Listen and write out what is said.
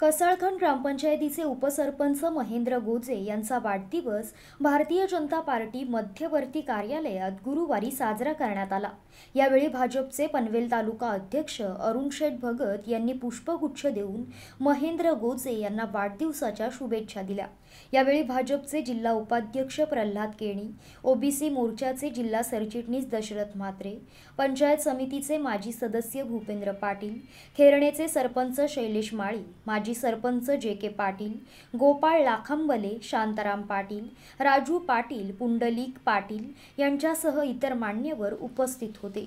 कसळखंड ग्रामपंचायतीचे उपसरपंच महेंद्र गोजे यांचा वाढदिवस भारतीय जनता पार्टी मध्यवर्ती कार्यालयात गुरुवारी साजरा करण्यात आला. यावेळी भाजपचे पनवेल तालुका अध्यक्ष अरुण शेठ भगत यांनी पुष्पगुच्छ देऊन महेंद्र गोजे यांना वाढदिवसाच्या शुभेच्छा दिल्या. यावेळी भाजपचे जिल्हा उपाध्यक्ष प्रल्हाद केणी ओबीसी मोर्चाचे जिल्हा सरचिटणीस दशरथ म्हात्रे पंचायत समितीचे माजी सदस्य भूपेंद्र पाटील खेरणेचे सरपंच शैलेश माळी माजी सरपंच जे के पाटील गोपाळ लाखांबले शांताराम पाटील राजू पाटील पुंडलिक पाटील यांच्यासह इतर मान्यवर उपस्थित होते.